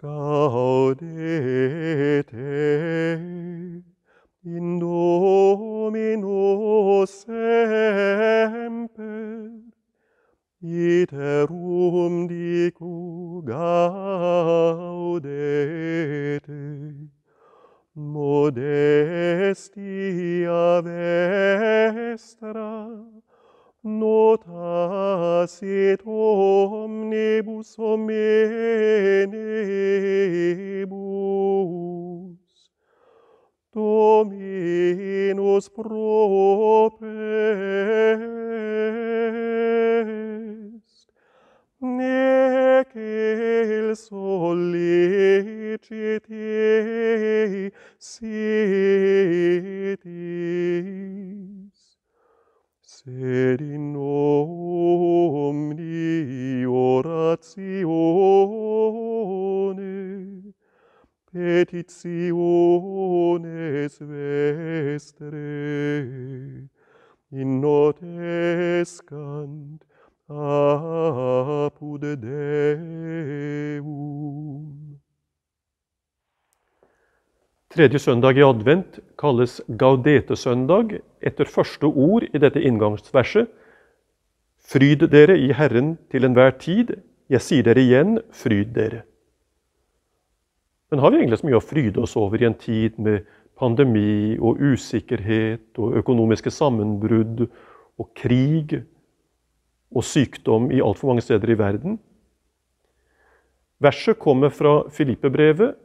Gaudete in Domino semper, iterum dico gaudete, modestia vestra, notasit omnibus omene, Dominus propest, nec il solicite sitis, sed in omni oratio petitiones vestre in notescant apud Deum. Tredje søndag i advent kalles gaudete-søndag etter første ord i dette inngangsverset. Fryd dere i Herren til enhver tid. Jeg sier dere igjen, fryd dere. Men har vi egentlig så mye å fryde oss over i en tid med pandemi og usikkerhet og økonomiske sammenbrudd og krig og sykdom i altfor mange steder i verden? Verset kommer fra Filippe-brevet,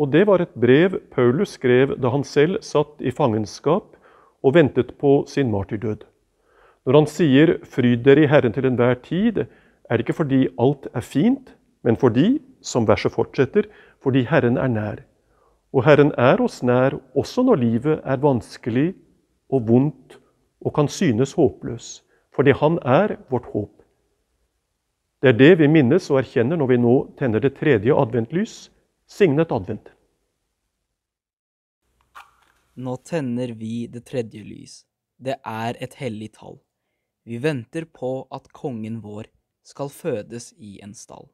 og det var et brev Paulus skrev da han selv satt i fangenskap og ventet på sin martyrdød. Når han sier 'fryd dere i Herren til enhver tid', er det ikke fordi alt er fint, men fordi, som verset fortsetter, fordi Herren er nær. Og Herren er oss nær også når livet er vanskelig og vondt og kan synes håpløs, fordi Han er vårt håp. Det er det vi minnes og erkjenner når vi nå tenner det tredje adventlys, signet advent. Nå tenner vi det tredje lys. Det er et hellig tall. Vi venter på at kongen vår skal fødes i en stall.